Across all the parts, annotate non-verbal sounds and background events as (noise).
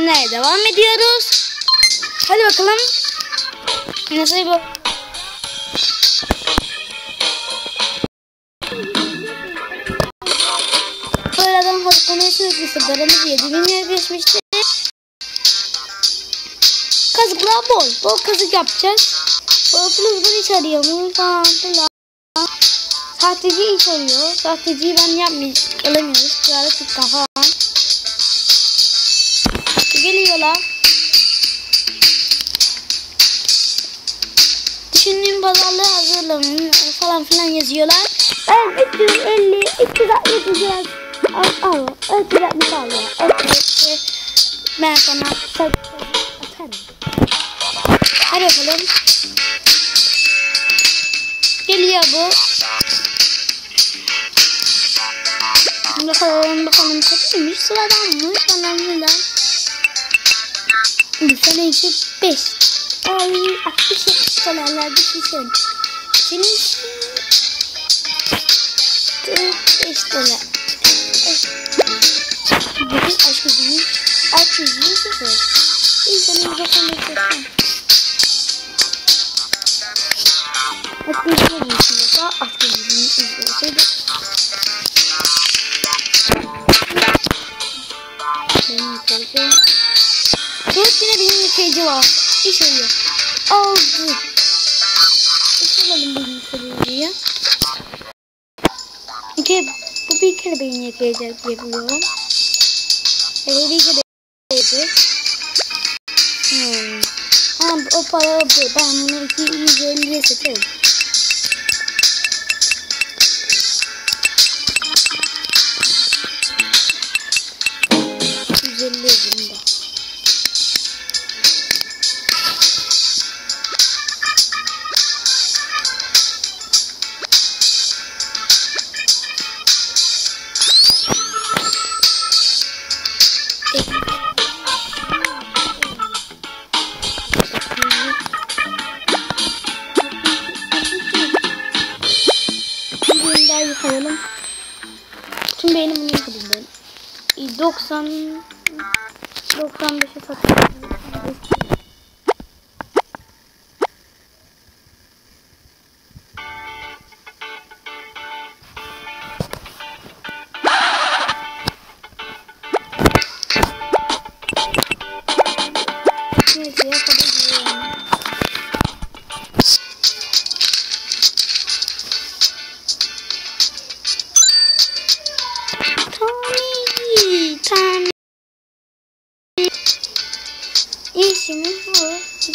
Ne devam ediyoruz. Hadi bakalım. Nasıl bu? Böyle adam hastalığı sürekli sigaramız 7000 liraya geçmişti. Kazıklar bol. Bol kazık yapacağız. Bol iş arıyor falan filan. Sahteci iş arıyor. Sahteciyi ben yapmayacağım. Alamıyoruz. Kıyarı tıkkan Geliyorlar. Düşündüğüm pazarlığı hazırlanın falan filan yazıyorlar. Ben 350, 360 lira al, al, 360 al. Evet, ben sana atarım. Hadi bakalım. Geliyor bu. Bakalım bakalım kötüymüş sıradan mı falan filan. Il fallait que pêche. Ah oui, appuyer sur la, la décision. Finish. Pêche là. Bébé, accueilli. Accueilli, c'est vrai. Il fallait que je prenne le temps. Accueilli, je ne pas. Accueilli, je. Thank you. Yıkayıcı var. İş oluyor. Aldı. İş alalım benim yıkayıcıyı. İki, bu bir kere beni yıkayacak diye biliyorum. Evet bir kere yıkayacak. Hmm. Ha, o para bu. Ben bunu 250'ye satarım.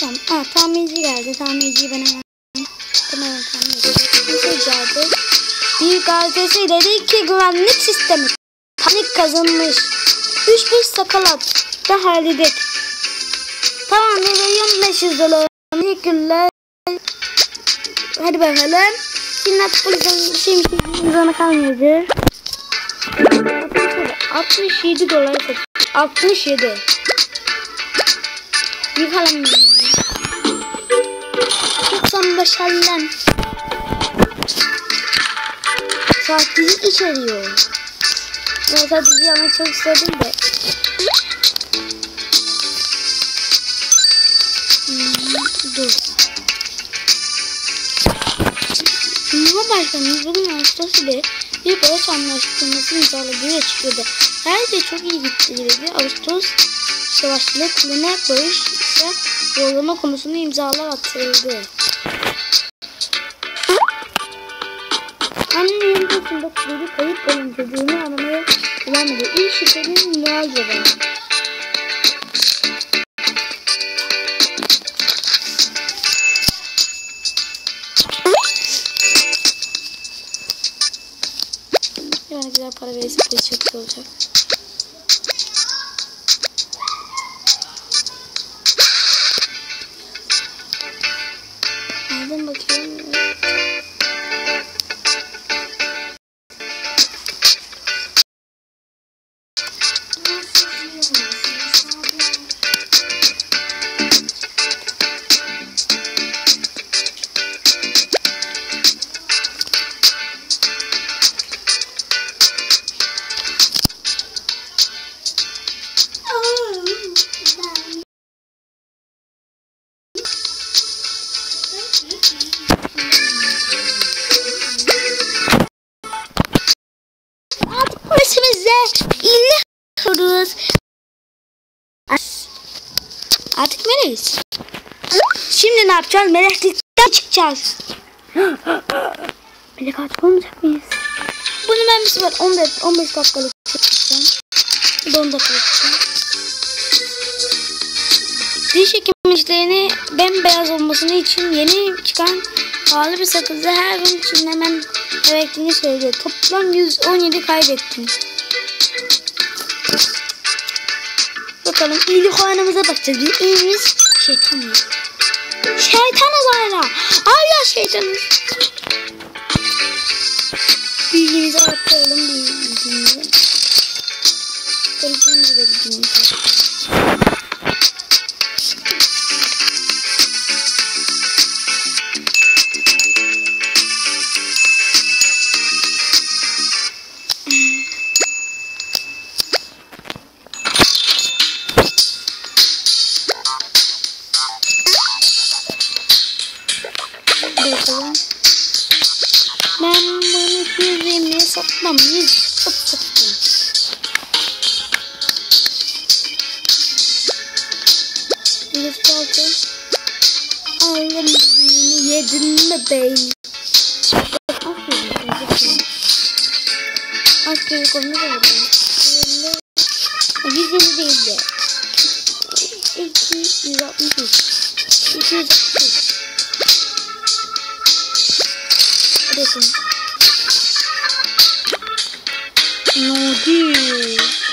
Tamam. Aa, tamirci geldi. Tamirciyi ben hemen. Tamam, tamirci. Bir şey geldi. Büyük AZS dedi ki güvenlik sistemi. Panik kazanmış. 3-5 sakalat. Da halledik. Tamam veriyorum 500 dolar. Teşekkürler. Hadi bakalım. Şimdi artık polisten bir şeymiş sana kalmıyordur. 67 dolar 67 Yıkalım 95 hallem Sahteci içeriyor Ben sahteci yapmak çok istedim de Hmm, Dur Cumhurbaşkanımız bugün Ağustos ile bir barış anlaşması imzaladığı açıkladı. Her şey çok iyi gitti dedi. Ağustos savaşçılığı kullanarak barış ise yollama konusunda imzalar atıldı. Anne yanındasında çocuk kayıp olan çocuğunu aramaya kullanmadı. İlk şüphenin Noel Baba. Yani güzel para verirse çok iyi olacak. 分不清了 Artık polisimizle illiyoruz. Artık nereyiz? Şimdi ne yapacağız? Meleklikten çıkacağız. (gasps) Melek artık olmayacak mıyız? Bunu ben bir 15, 15 dakikalık çekeceğim. 10 dakikalık çekeceğim. Diş hekimi işlerini bembeyaz olmasını için yeni çıkan pahalı bir sakızı her gün çiğnemen gerektiğini söylüyor. Toplam 117 kaybettim. Bakalım iyilik oynamıza bakacağız. Biz iyimiz şeytan mı? Şeytanız hala. Hala şeytanız. Bilgimizi arttıralım bilgimizi. Bilgimizi de bilgimizi a baby. Aşkım konuda da böyle. Yüzünü değil de. 263. 263. Bakın. No değil.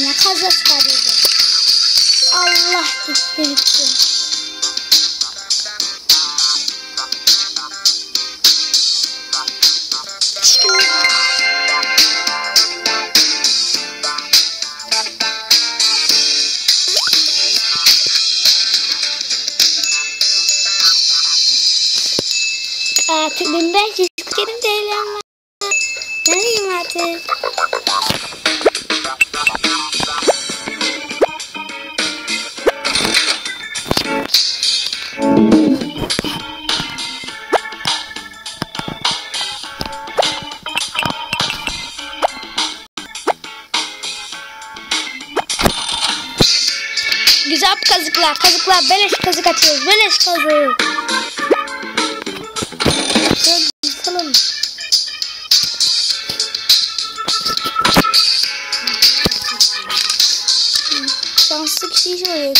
Yaptım ya. Kazık çıkardım. Allah gitti gitti. Artık çizgilerim değilim var. Ne diyeyim artık? Kazıklar, kazıklar, beleş kazık atıyoruz, beleş kazık. Yıkalım. Şanslı kişiyi şöyle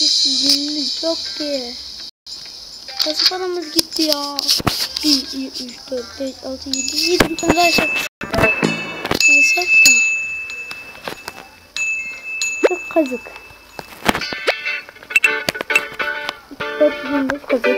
hiç günümüz yok ki. Kaç paramız gitti ya? 1, 2, 3, 4, 5, 6, 7, 7 bir tane daha Kazık. 415 kazık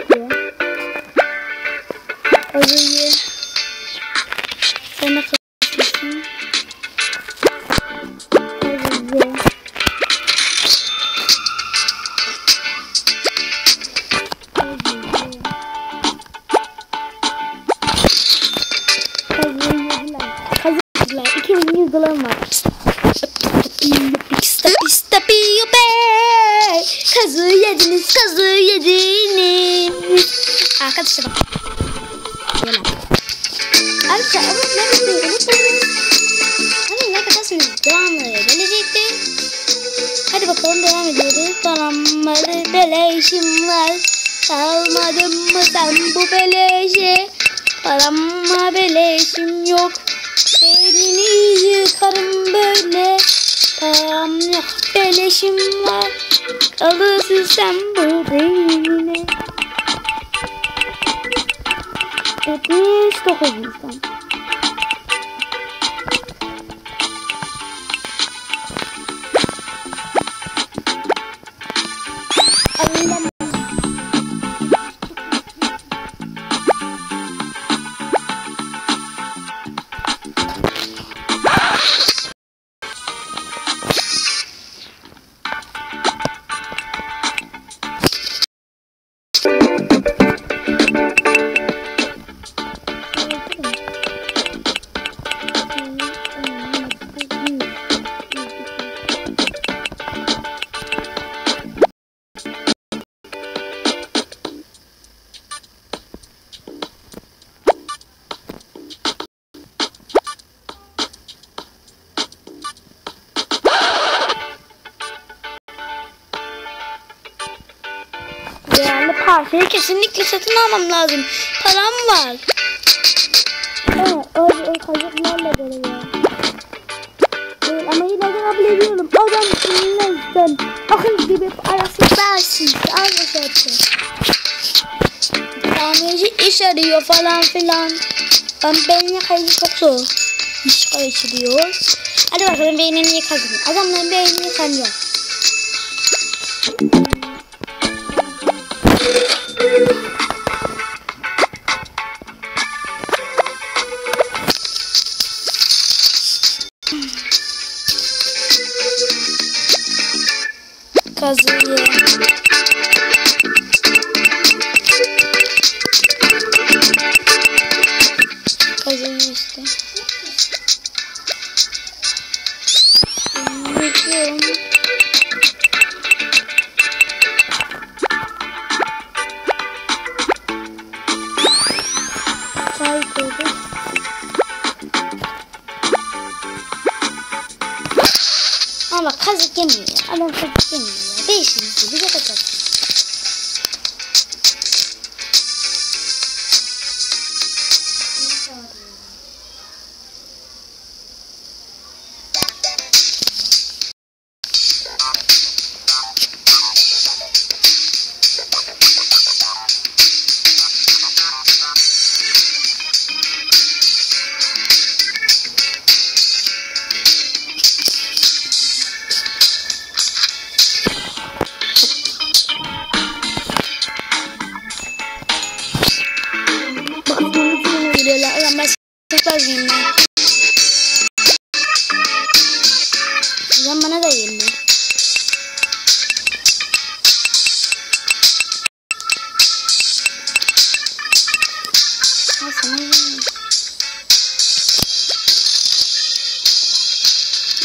devamlı gelecekti. Hadi bakalım. Kalmadı beleşim var. Kalmadın mı sen bu beleşe? Paramma beleşim yok. Beynini yıkarım böyle. Param yok beleşim var. Kalırsın sen bu beynine. 79 insan. Satın almam lazım. Param var. O, o. Evet, ama yine de kabul ediyorum. Adam sinirlensin. Akın gibi parası versin. Al zaten. Tamirci iş arıyor falan filan. Ben beynine kaydı çok zor. İş karıştırıyor. Hadi bakalım beynini yıkadın. Adamların beynini yıkanıyor. Kazıyı. Kazıyı işte. Yıkıyorum. Kayboldu. Ama kazık yemiyor ya. Adam kazık yemiyor ya. Değişiniz gibi yapacak. Vazgeçeyim ben. Bana da ben. Al sana yiyin.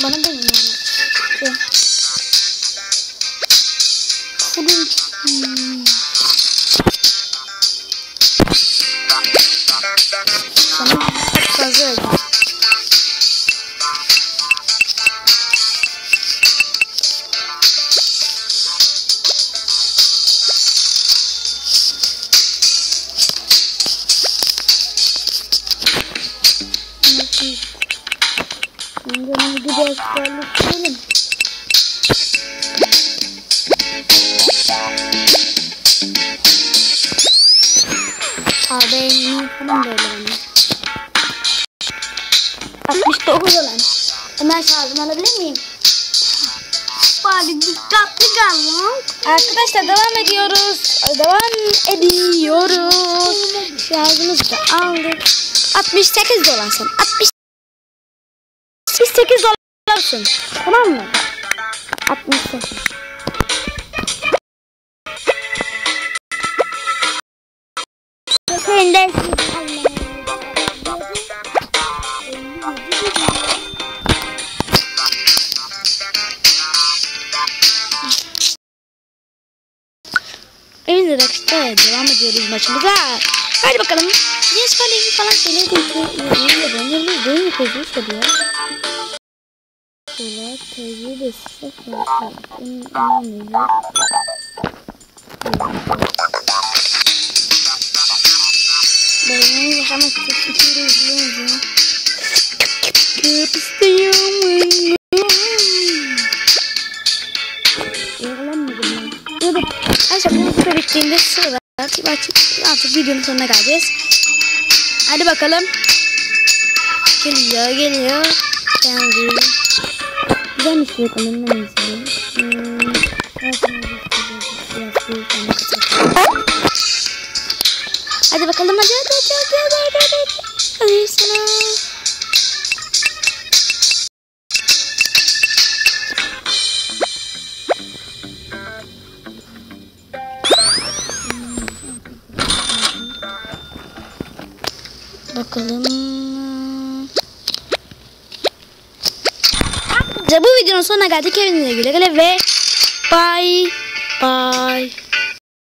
Bana da. Yok. Kulun. Hmm. Fazla öldüm. Şimdi bir de ekstralleştirelim. Ağabeyinin falan böyle bende. 69 olan. Hemen şarjım alabilir miyim? Bari dikkatli kal lan. Arkadaşlar devam ediyoruz. Devam ediyoruz. Şarjımızı da aldık. 68 dolar sen. 68 dolarsın. Tamam mı? 68. ediyoruz maçımıza. Hadi bakalım. Niye Sparling'i falan şeyleri konuşuyoruz? Benim de kozuyu soruyor. Şöyle teyzeyi de size koyalım. Benim yaşamak için içeri izleyeceğim. Kıp istiyorum. Arkadaşlar bu video bittiğinde sırada artık, artık videonun sonuna geleceğiz. Hadi bakalım. Geliyor geliyor. Geldi. Güzelmiş bu bakalım ne izleyelim. Hmm. Hadi bakalım hadi hadi hadi hadi hadi hadi hadi. Hadi sana. non sono negati che venite che le ve poi